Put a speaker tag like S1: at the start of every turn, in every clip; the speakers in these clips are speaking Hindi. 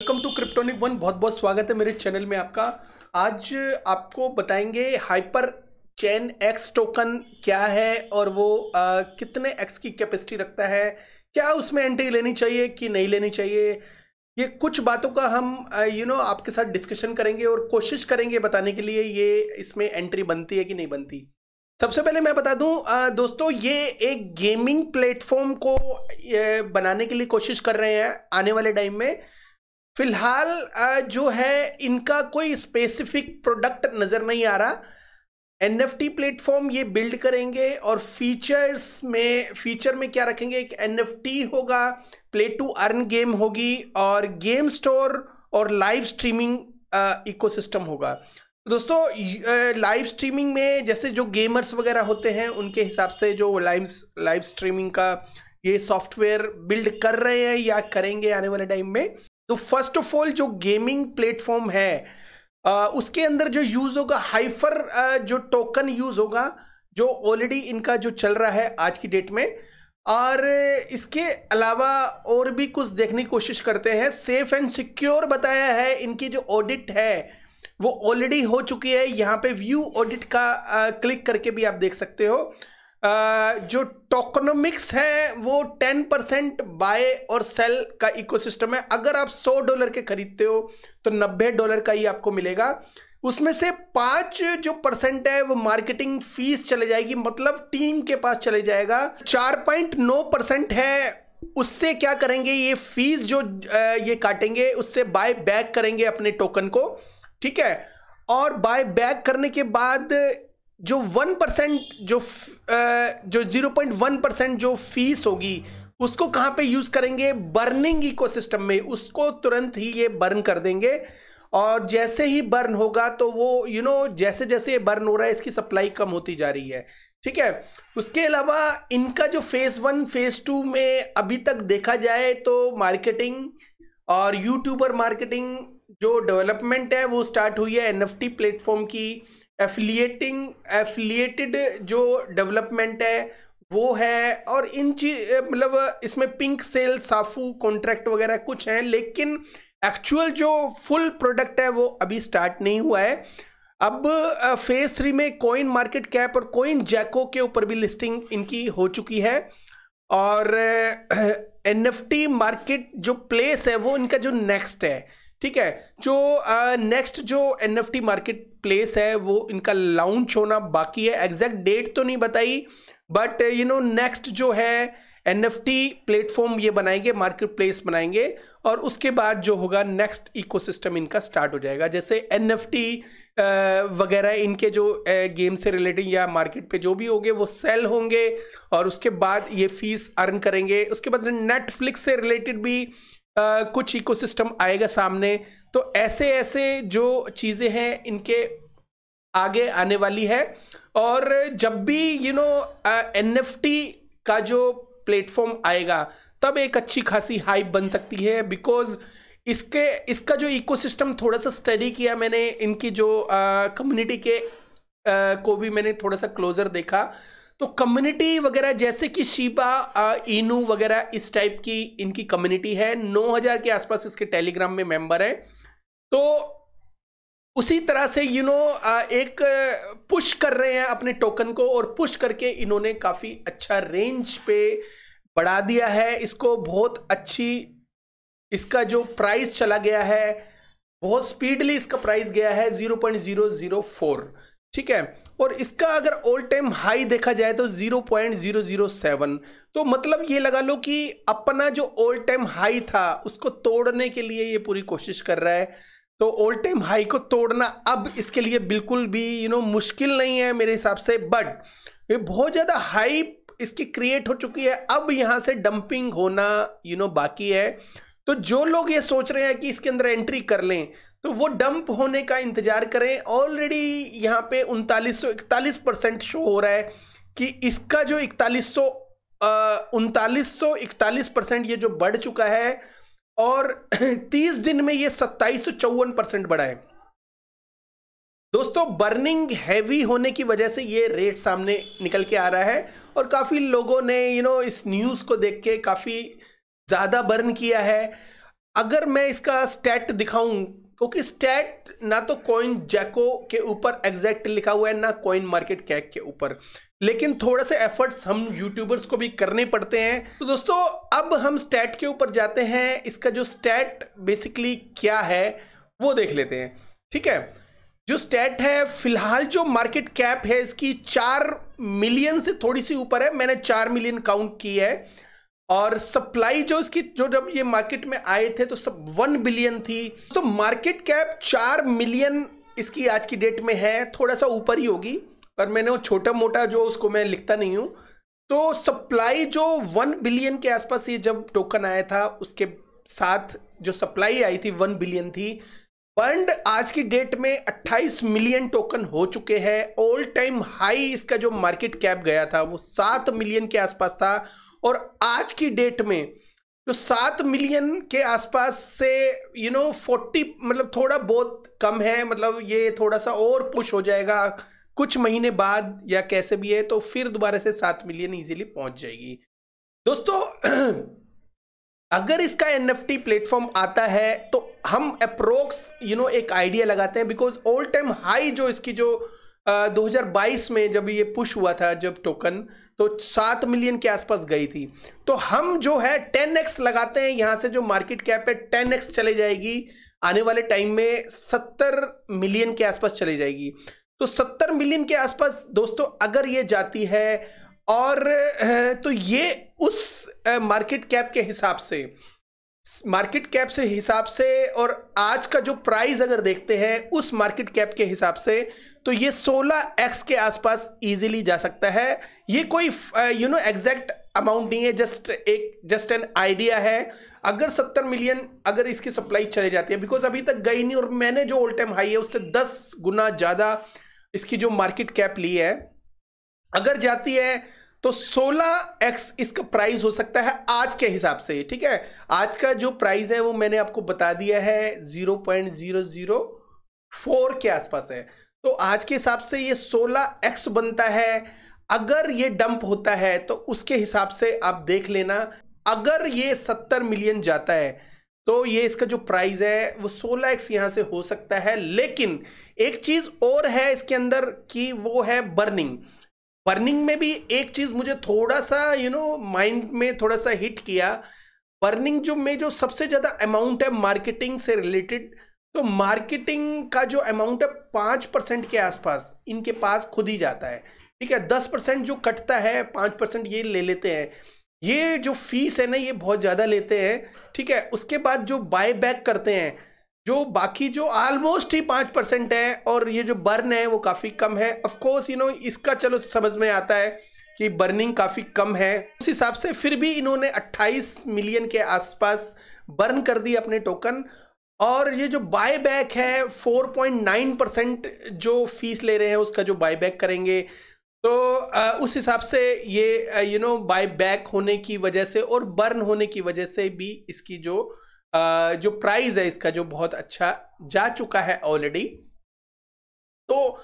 S1: वेलकम टू क्रिप्टोनिक वन बहुत बहुत स्वागत है मेरे चैनल में आपका। आज आपको बताएँगे हाइपर चैन एक्स टोकन क्या है और वो आ, कितने एक्स की कैपेसिटी रखता है। क्या उसमें एंट्री लेनी चाहिए कि नहीं लेनी चाहिए? ये कुछ बातों का हम यू नो आपके साथ डिस्कशन करेंगे और कोशिश करेंगे बताने के लिए ये इसमें एंट्री बनती है कि नहीं बनती। सबसे पहले मैं बता दूँ आ, दोस्तों ये एक गेमिंग प्लेटफॉर्म को बनाने के लिए कोशिश कर रहे हैं आने वाले टाइम में। फ़िलहाल जो है, इनका कोई स्पेसिफिक प्रोडक्ट नज़र नहीं आ रहा। एन एफ़ टी प्लेटफॉर्म ये बिल्ड करेंगे और फीचर्स में फीचर में क्या रखेंगे? एक एन एफ़ टी होगा प्ले टू अर्न गेम होगी और गेम स्टोर और लाइव स्ट्रीमिंग इकोसिस्टम होगा। दोस्तों लाइव स्ट्रीमिंग में जैसे जो गेमर्स वगैरह होते हैं, उनके हिसाब से जो लाइव लाइव स्ट्रीमिंग का ये सॉफ्टवेयर बिल्ड कर रहे हैं या करेंगे आने वाले टाइम में तो फ़र्स्ट ऑफ़ ऑल जो गेमिंग प्लेटफॉर्म है आ, उसके अंदर जो यूज़ होगा हाइफर जो टोकन यूज़ होगा जो ऑलरेडी इनका जो चल रहा है आज की डेट में और इसके अलावा और भी कुछ देखने की कोशिश करते हैं। सेफ़ एंड सिक्योर बताया है इनकी जो ऑडिट है वो ऑलरेडी हो चुकी है। यहाँ पे व्यू ऑडिट का आ, क्लिक करके भी आप देख सकते हो। जो टोकनोमिक्स है, वो टेन परसेंट बाय और सेल का इकोसिस्टम है। अगर आप सौ डॉलर के खरीदते हो तो 90 डॉलर का ही आपको मिलेगा। उसमें से पाँच जो परसेंट है, वो मार्केटिंग फ़ीस चले जाएगी मतलब टीम के पास चले जाएगा। 4.9 परसेंट है, उससे क्या करेंगे, ये फ़ीस जो ये काटेंगे, उससे बाय बैक करेंगे अपने टोकन को, ठीक है? और बाय बैक करने के बाद जो वन परसेंट जो जो ज़ीरो पॉइंट वन परसेंट जो फ़ीस होगी उसको कहाँ पे यूज़ करेंगे? बर्निंग इकोसिस्टम में। उसको तुरंत ही ये बर्न कर देंगे। और जैसे ही बर्न होगा तो वो यू you नो know, जैसे जैसे ये बर्न हो रहा है इसकी सप्लाई कम होती जा रही है। ठीक है? उसके अलावा इनका जो फ़ेज़ वन फ़ेज़ टू में अभी तक देखा जाए तो मार्केटिंग और यूट्यूबर मार्केटिंग जो डेवलपमेंट है वो स्टार्ट हुई है एनएफटी प्लेटफॉर्म की। एफिलिएटिंग एफिलिएटेड जो डेवलपमेंट है, वो है और इन चीज़ मतलब इसमें पिंक सेल साफू कॉन्ट्रैक्ट वगैरह कुछ हैं, लेकिन एक्चुअल जो फुल प्रोडक्ट है वो अभी स्टार्ट नहीं हुआ है। अब फ़ेज़ थ्री में कोइन मार्केट कैप और कोइन जैको के ऊपर भी लिस्टिंग इनकी हो चुकी है। और एन मार्केट जो प्लेस है वो इनका जो नेक्स्ट है। ठीक है? जो नेक्स्ट जो N F T market place है, वो इनका लॉन्च होना बाकी है। एग्जैक्ट डेट तो नहीं बताई बट यू नो नेक्स्ट जो है एन एफ़ टी प्लेटफॉर्म ये बनाएँगे मार्केट प्लेस बनाएँगे, और उसके बाद जो होगा नेक्स्ट इकोसिस्टम इनका स्टार्ट हो जाएगा। जैसे एन एफ़ टी वगैरह इनके जो गेम से रिलेटेड या मार्केट पे जो भी होंगे, वो सेल होंगे, और उसके बाद ये फ़ीस अर्न करेंगे। उसके बाद नेटफ्लिक्स से रिलेटेड भी कुछ इकोसिस्टम आएगा सामने। तो ऐसे ऐसे जो चीज़ें हैं इनके आगे आने वाली है। और जब भी यू नो एनएफटी का जो प्लेटफॉर्म आएगा तब एक अच्छी खासी हाइप बन सकती है। बिकॉज़ इसके इसका जो इकोसिस्टम थोड़ा सा स्टडी किया मैंने इनकी जो कम्युनिटी के आ, को भी मैंने थोड़ा सा क्लोजर देखा। तो कम्युनिटी वगैरह, जैसे कि शिबा इनू वगैरह, इस टाइप की इनकी कम्युनिटी है। 9000 के आसपास इसके टेलीग्राम में मेंबर है। तो उसी तरह से यू नो एक पुश कर रहे हैं अपने टोकन को और पुश करके इन्होंने काफ़ी अच्छा रेंज पे बढ़ा दिया है। इसको बहुत अच्छी, इसका जो प्राइस चला गया है, बहुत स्पीडली इसका प्राइस गया है zero point zero zero four ठीक है? और इसका अगर ऑल टाइम हाई देखा जाए तो 0.007 तो मतलब ये लगा लो कि अपना जो ऑल टाइम हाई था उसको तोड़ने के लिए ये पूरी कोशिश कर रहा है। तो ऑल टाइम हाई को तोड़ना अब इसके लिए बिल्कुल भी यू नो मुश्किल नहीं है मेरे हिसाब से बट ये बहुत ज़्यादा हाई इसकी क्रिएट हो चुकी है। अब यहाँ से डंपिंग होना यू you नो know, बाकी है। तो जो लोग ये सोच रहे हैं कि इसके अंदर एंट्री कर लें तो वो डंप होने का इंतज़ार करें। ऑलरेडी यहाँ पे उनतालीस सौ इकतालीस परसेंट शो हो रहा है कि इसका जो इकतालीस सौ उनतालीस सौ इकतालीस परसेंट ये जो बढ़ चुका है और तीस दिन में ये सत्ताईस सौ चौवन परसेंट बढ़ा है। दोस्तों बर्निंग हैवी होने की वजह से ये रेट सामने निकल के आ रहा है और काफ़ी लोगों ने यू you नो know, इस न्यूज़ को देख के काफ़ी ज़्यादा बर्न किया है। अगर मैं इसका स्टैट दिखाऊँ क्योंकि स्टैट ना तो कॉइन जैको के ऊपर एग्जैक्ट लिखा हुआ है, ना कॉइन मार्केट कैप के ऊपर। लेकिन थोड़ा से एफर्ट्स हम यूट्यूबर्स को भी करने पड़ते हैं। तो दोस्तों, अब हम स्टैट के ऊपर जाते हैं। इसका जो स्टैट बेसिकली क्या है, वो देख लेते हैं। ठीक है? जो स्टैट है, फ़िलहाल जो मार्केट कैप है, इसकी चार मिलियन से थोड़ी सी ऊपर है। मैंने चार मिलियन काउंट की है। और सप्लाई जो इसकी, जो जब ये मार्केट में आए थे तो सब वन बिलियन थी। तो मार्केट कैप चार मिलियन इसकी आज की डेट में है थोड़ा सा ऊपर ही होगी, पर मैंने वो छोटा मोटा जो उसको मैं लिखता नहीं हूँ। तो सप्लाई जो वन बिलियन के आसपास ये जब टोकन आया था, उसके साथ जो सप्लाई आई थी वन बिलियन थी। फंड आज की डेट में 28 मिलियन टोकन हो चुके हैं। ऑल टाइम हाई इसका जो मार्केट कैप गया था, वो सात मिलियन के आसपास था। और आज की डेट में जो सात मिलियन के आसपास से यू नो फोर्टी मतलब थोड़ा बहुत कम है मतलब ये थोड़ा सा और पुश हो जाएगा कुछ महीने बाद या कैसे भी है तो फिर दोबारा से सात मिलियन इजीली पहुँच जाएगी। दोस्तों अगर इसका एन एफ़ प्लेटफॉर्म आता है तो हम अप्रोक्स यू नो एक आइडिया लगाते हैं बिकॉज़ ऑल टाइम हाई जो इसकी जो uh, 2022 में जब ये पुश हुआ था जब टोकन तो सात मिलियन के आसपास गई थी। तो हम जो है टेन एक्स लगाते हैं, यहाँ से जो मार्केट कैप है टेन एक्स चले जाएगी। आने वाले टाइम में सत्तर मिलियन के आसपास चली जाएगी। तो सत्तर मिलियन के आसपास दोस्तों अगर ये जाती है और तो ये उस मार्केट कैप के हिसाब से, मार्केट कैप से हिसाब से और आज का जो प्राइस अगर देखते हैं, उस मार्केट कैप के हिसाब से तो ये 16 एक्स के आसपास इजीली जा सकता है। ये कोई यू नो एग्जैक्ट अमाउंट नहीं है जस्ट एक जस्ट एन आइडिया है। अगर 70 मिलियन अगर इसकी सप्लाई चले जाती है बिकॉज़ अभी तक गई नहीं और मैंने जो ऑल टाइम हाई है, उससे 10 गुना ज़्यादा इसकी जो मार्केट कैप ली है, अगर जाती है तो 16 एक्स इसका प्राइस हो सकता है आज के हिसाब से, ठीक है? आज का जो प्राइस है, वो मैंने आपको बता दिया है 0.004 के आसपास है। तो आज के हिसाब से ये 16 एक्स बनता है। अगर ये डंप होता है तो उसके हिसाब से आप देख लेना। अगर ये 70 मिलियन जाता है तो ये इसका जो प्राइस है, वो 16 एक्स यहाँ से हो सकता है। लेकिन एक चीज़ और है इसके अंदर कि वो है बर्निंग। बर्निंग में भी एक चीज़ मुझे थोड़ा सा यू नो माइंड में थोड़ा सा हिट किया। बर्निंग जो में जो सबसे ज़्यादा अमाउंट है मार्केटिंग से रिलेटेड तो मार्केटिंग का जो अमाउंट है पाँच परसेंट के आसपास इनके पास खुद ही जाता है। ठीक है, दस परसेंट जो कटता है, पाँच परसेंट ये ले लेते हैं। ये जो फ़ीस है ना, ये बहुत ज़्यादा लेते हैं। ठीक है, उसके बाद जो बाय बैक करते हैं, जो बाकी जो ऑलमोस्ट ही पाँच परसेंट है और ये जो बर्न है, वो काफ़ी कम है। ऑफकोर्स यू नो इसका चलो समझ में आता है कि बर्निंग काफ़ी कम है। उस हिसाब से फिर भी इन्होंने 28 मिलियन के आसपास बर्न कर दी अपने टोकन और ये जो बाय बैक है 4.9 परसेंट जो फ़ीस ले रहे हैं, उसका जो बाय बैक करेंगे। तो उस हिसाब से ये यू नो बाय बैक होने की वजह से और बर्न होने की वजह से भी इसकी जो जो प्राइस है, इसका जो बहुत अच्छा जा चुका है ऑलरेडी तो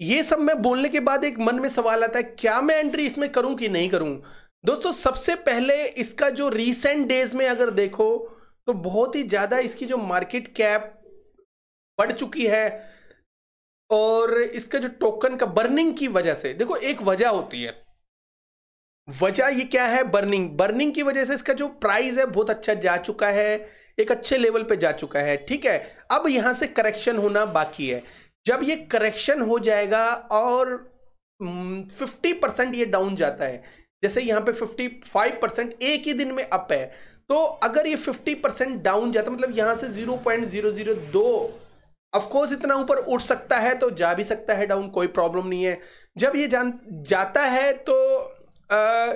S1: ये सब मैं बोलने के बाद एक मन में सवाल आता है, क्या मैं एंट्री इसमें करूँ कि नहीं करूँ? दोस्तों, सबसे पहले इसका जो रीसेंट डेज़ में अगर देखो तो बहुत ही ज़्यादा इसकी जो मार्केट कैप बढ़ चुकी है और इसका जो टोकन का बर्निंग की वजह से, देखो एक वजह होती है। वजह ये क्या है? बर्निंग बर्निंग की वजह से इसका जो प्राइस है बहुत अच्छा जा चुका है, एक अच्छे लेवल पे जा चुका है, ठीक है? अब यहाँ से करेक्शन होना बाकी है। जब ये करेक्शन हो जाएगा और फिफ्टी परसेंट ये डाउन जाता है, जैसे यहाँ पे फिफ्टी फाइव परसेंट एक ही दिन में अप है तो अगर ये 50 परसेंट डाउन जाता मतलब यहाँ से 0.002 ऑफकोर्स इतना ऊपर उठ सकता है तो जा भी सकता है डाउन कोई प्रॉब्लम नहीं है। जब ये जान जाता है तो आ,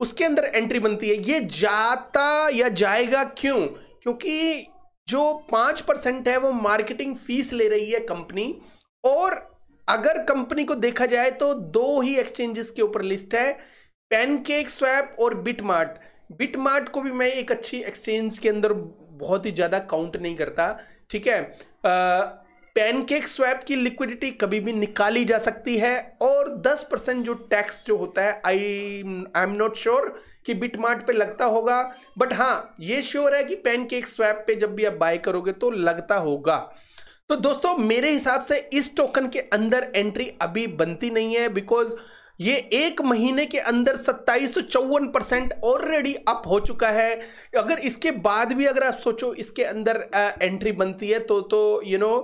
S1: उसके अंदर एंट्री बनती है। ये जाता या जाएगा क्यों? क्योंकि जो पाँच परसेंट है वो मार्केटिंग फ़ीस ले रही है कंपनी और अगर कंपनी को देखा जाए तो दो ही एक्सचेंजेस के ऊपर लिस्ट है पेनकेक स्वैप और बिटमार्ट बिटमार्ट को भी मैं एक अच्छी एक्सचेंज के अंदर बहुत ही ज़्यादा काउंट नहीं करता, ठीक है? पैनकेक स्वैप की लिक्विडिटी कभी भी निकाली जा सकती है और 10 परसेंट जो टैक्स जो होता है I I am not sure कि बिटमार्ट पे लगता होगा बट हाँ ये श्योर है कि पैनकेक स्वैप पे जब भी आप बाय करोगे तो लगता होगा। तो दोस्तों, मेरे हिसाब से इस टोकन के अंदर एंट्री अभी बनती नहीं है बिकॉज़ ये एक महीने के अंदर सत्ताईस परसेंट ऑलरेडी अप हो चुका है। अगर इसके बाद भी अगर आप सोचो इसके अंदर एंट्री बनती है तो तो यू नो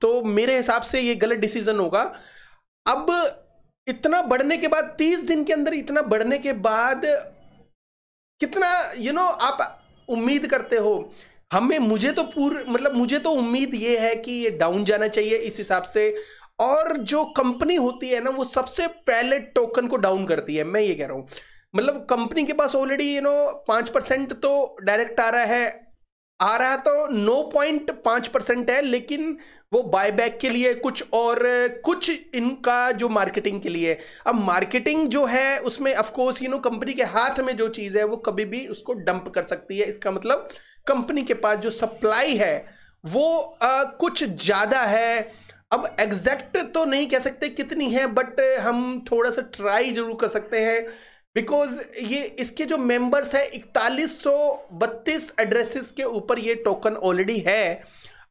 S1: तो मेरे हिसाब से ये गलत डिसीज़न होगा। अब इतना बढ़ने के बाद तीस दिन के अंदर इतना बढ़ने के बाद कितना यू you नो know, आप उम्मीद करते हो? हमें मुझे तो पूर मतलब मुझे तो उम्मीद ये है कि ये डाउन जाना चाहिए इस हिसाब से। और जो कंपनी होती है ना वो सबसे पहले टोकन को डाउन करती है। मैं ये कह रहा हूँ मतलब कंपनी के पास ऑलरेडी यू नो पाँच परसेंट तो डायरेक्ट आ रहा है। आ रहा तो नौ पॉइंट पाँच परसेंट है लेकिन वो बायबैक के लिए कुछ और कुछ इनका जो मार्केटिंग के लिए। अब मार्केटिंग जो है उसमें ऑफकोर्स यू नो कंपनी के हाथ में जो चीज़ है वो कभी भी उसको डंप कर सकती है। इसका मतलब कंपनी के पास जो सप्लाई है वो आ, कुछ ज़्यादा है। अब एग्जैक्ट तो नहीं कह सकते कितनी है बट हम थोड़ा सा ट्राई ज़रूर कर सकते हैं बिकॉज़ ये इसके जो मेंबर्स है, इकतालीस सौ बत्तीस एड्रेसेस के ऊपर ये टोकन ऑलरेडी है।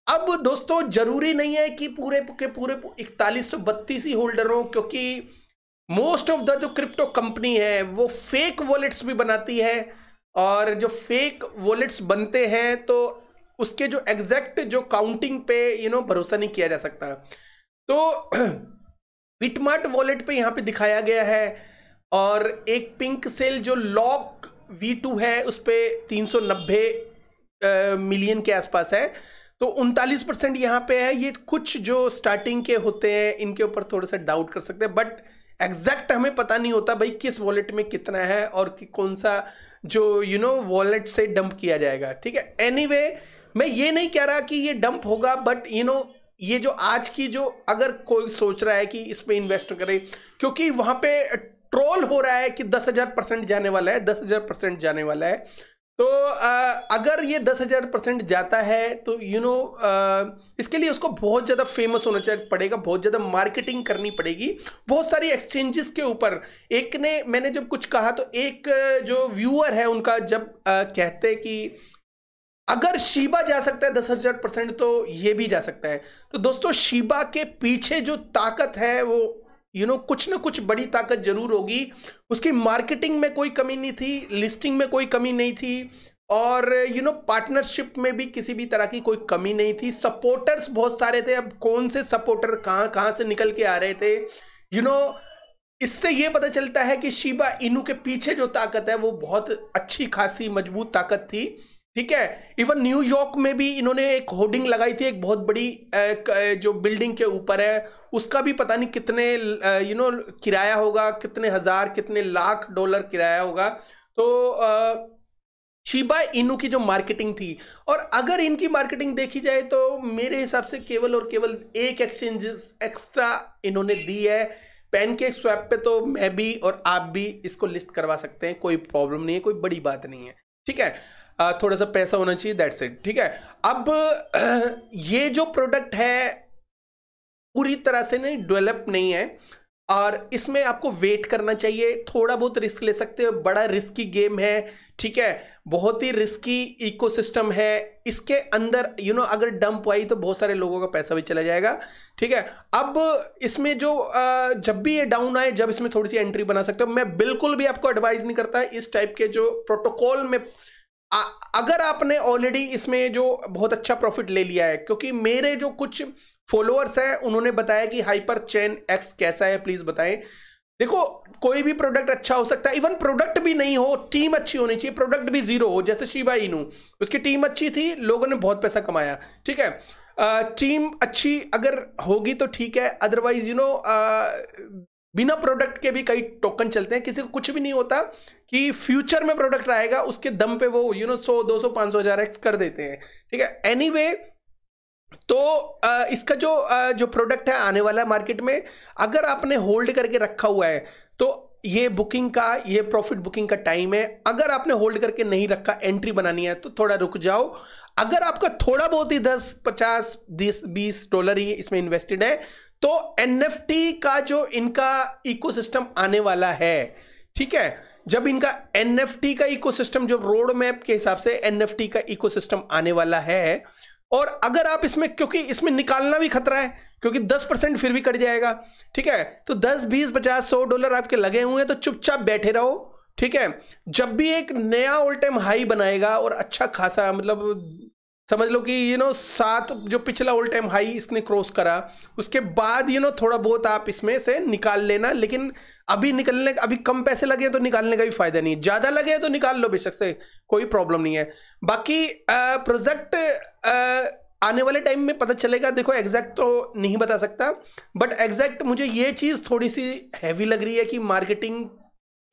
S1: अब दोस्तों, ज़रूरी नहीं है कि पूरे के पूरे इकतालीस सौ बत्तीस ही होल्डर हो, क्योंकि मोस्ट ऑफ़ द जो क्रिप्टो कंपनी है, वो फेक वॉलेट्स भी बनाती है, और जो फेक वॉलेट्स बनते हैं तो उसके जो एग्जैक्ट जो काउंटिंग पे यू you नो know, भरोसा नहीं किया जा सकता। तो बिटमार्ट वॉलेट पे यहाँ पे दिखाया गया है और एक पिंक सेल जो लॉक वी टू है उस पर तीन सौ नब्बे मिलियन के आसपास है। तो उनतालीस परसेंट यहाँ पे है। ये कुछ जो स्टार्टिंग के होते हैं इनके ऊपर थोड़ा सा डाउट कर सकते हैं। बट एग्जैक्ट हमें पता नहीं होता भाई किस वॉलेट में कितना है और कि कौन सा जो यू नो वॉलेट से डंप किया जाएगा। ठीक है? एनी anyway, मैं ये नहीं कह रहा कि ये डंप होगा बट यू नो ये जो आज की जो अगर कोई सोच रहा है कि इसमें इन्वेस्ट करे क्योंकि वहाँ पे ट्रोल हो रहा है कि दस हज़ार परसेंट जाने वाला है दस हज़ार परसेंट जाने वाला है। तो आ, अगर ये दस हज़ार परसेंट जाता है तो यू you नो इसके लिए उसको बहुत ज़्यादा फ़ेमस होना चाहिए पड़ेगा बहुत ज़्यादा मार्केटिंग करनी पड़ेगी। बहुत सारी एक्सचेंजेस के ऊपर। एक ने मैंने जब कुछ कहा तो एक जो व्यूअर है उनका जब आ, कहते कि अगर शीबा जा सकता है दस हज़ार परसेंट तो ये भी जा सकता है। तो दोस्तों शीबा के पीछे जो ताकत है वो यू you नो know, कुछ ना कुछ बड़ी ताकत ज़रूर होगी। उसकी मार्केटिंग में कोई कमी नहीं थी लिस्टिंग में कोई कमी नहीं थी और यू नो पार्टनरशिप में भी किसी भी तरह की कोई कमी नहीं थी। सपोर्टर्स बहुत सारे थे। अब कौन से सपोर्टर कहाँ कहाँ से निकल के आ रहे थे? यू you नो know, इससे ये पता चलता है कि शिबा इनू के पीछे जो ताकत है वो बहुत अच्छी खासी मज़बूत ताकत थी। ठीक है? इवन न्यूयॉर्क में भी इन्होंने एक होर्डिंग लगाई थी, एक बहुत बड़ी एक जो बिल्डिंग के ऊपर है, उसका भी पता नहीं कितने यू नो किराया होगा, कितने हज़ार, कितने लाख डॉलर किराया होगा। तो शिबा इनू की जो मार्केटिंग थी, और अगर इनकी मार्केटिंग देखी जाए तो मेरे हिसाब से केवल और केवल एक एक्सचेंजेस एक्स्ट्रा इन्होंने दी है। पैनकेक स्वैप पे तो मैं भी और आप भी इसको लिस्ट करवा सकते हैं, कोई प्रॉब्लम नहीं है, कोई बड़ी बात नहीं है। ठीक है? थोड़ा सा पैसा होना चाहिए दैट्स इट ठीक है? अब ये जो प्रोडक्ट है पूरी तरह से नहीं डेवलप नहीं है और इसमें आपको वेट करना चाहिए थोड़ा बहुत रिस्क ले सकते हो बड़ा रिस्की गेम है ठीक है? बहुत ही रिस्की इकोसिस्टम है इसके अंदर यू you नो know, अगर डंप आई तो बहुत सारे लोगों का पैसा भी चला जाएगा ठीक है? अब इसमें जो जब भी ये डाउन आए जब इसमें थोड़ी सी एंट्री बना सकते हो मैं बिल्कुल भी आपको एडवाइस नहीं करता इस टाइप के जो प्रोटोकॉल में आ, अगर आपने ऑलरेडी इसमें जो बहुत अच्छा प्रॉफिट ले लिया है क्योंकि मेरे जो कुछ फॉलोअर्स हैं उन्होंने बताया कि हाइपर चेन एक्स कैसा है प्लीज़ बताएँ। देखो कोई भी प्रोडक्ट अच्छा हो सकता है। इवन प्रोडक्ट भी नहीं हो टीम अच्छी होनी चाहिए। प्रोडक्ट भी ज़ीरो हो जैसे शिबा इनू उसकी टीम अच्छी थी लोगों ने बहुत पैसा कमाया। ठीक है? टीम अच्छी अगर होगी तो ठीक है। अदरवाइज़ यू नो बिना प्रोडक्ट के भी कई टोकन चलते हैं। किसी को कुछ भी नहीं होता कि फ्यूचर में प्रोडक्ट आएगा उसके दम पे वो यू नो सौ दो सौ पाँच सौ हज़ार एक्स कर देते हैं। ठीक है? एनी anyway, तो इसका जो जो प्रोडक्ट है आने वाला है मार्केट में अगर आपने होल्ड करके रखा हुआ है तो ये बुकिंग का ये प्रॉफिट बुकिंग का टाइम है। अगर आपने होल्ड करके नहीं रखा एंट्री बनानी है तो थोड़ा रुक जाओ। अगर आपका थोड़ा बहुत ही दस पचास बीस बीस डॉलर ही इसमें इन्वेस्टेड है तो एनएफटी का जो इनका इकोसिस्टम आने वाला है, ठीक है? जब इनका एनएफटी का इकोसिस्टम जो रोड मैप के हिसाब से एनएफटी का इकोसिस्टम आने वाला है, और अगर आप इसमें, क्योंकि इसमें निकालना भी खतरा है, क्योंकि 10 परसेंट फिर भी कट जाएगा, ठीक है? तो 10 20 50 100 डॉलर आपके लगे हुए हैं तो चुपचाप बैठे रहो, ठीक है? जब भी एक नया ऑल टाइम हाई बनाएगा और अच्छा खासा मतलब समझ लो कि यू नो सात जो पिछला ऑल टाइम हाई इसने क्रॉस करा, उसके बाद यू नो थोड़ा बहुत आप इसमें से निकाल लेना, लेकिन अभी निकलने, अभी कम पैसे लगे तो निकालने का भी फ़ायदा नहीं है। ज़्यादा लगे तो निकाल लो, बेशक से कोई प्रॉब्लम नहीं है। बाकी प्रोजेक्ट आने वाले टाइम में पता चलेगा, देखो एग्जैक्ट तो नहीं बता सकता बट एग्जैक्ट मुझे ये चीज़ थोड़ी सी हैवी लग रही है कि मार्केटिंग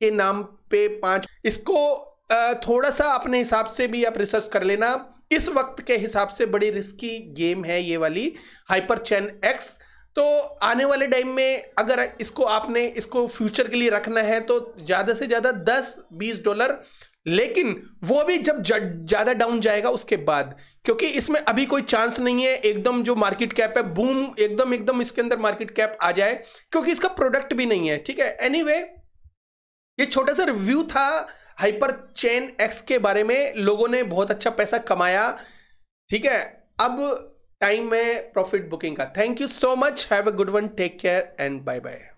S1: के नाम पे पाँच, इसको थोड़ा सा अपने हिसाब से भी आप रिसर्च कर लेना। इस वक्त के हिसाब से बड़ी रिस्की गेम है ये वाली हाइपर चैन एक्स तो आने वाले टाइम में अगर इसको आपने इसको फ्यूचर के लिए रखना है तो ज़्यादा से ज़्यादा 10-20 डॉलर लेकिन वो भी जब ज़्यादा डाउन जाएगा उसके बाद क्योंकि इसमें अभी कोई चांस नहीं है एकदम जो मार्केट कैप है बूम एकदम एकदम इसके अंदर मार्केट कैप आ जाए क्योंकि इसका प्रोडक्ट भी नहीं है ठीक है? एनीवे anyway, ये छोटा सा रिव्यू था हाइपर चेन एक्स के बारे में लोगों ने बहुत अच्छा पैसा कमाया। ठीक है, अब टाइम है प्रॉफिट बुकिंग का। Thank you so much have a good one take care and bye bye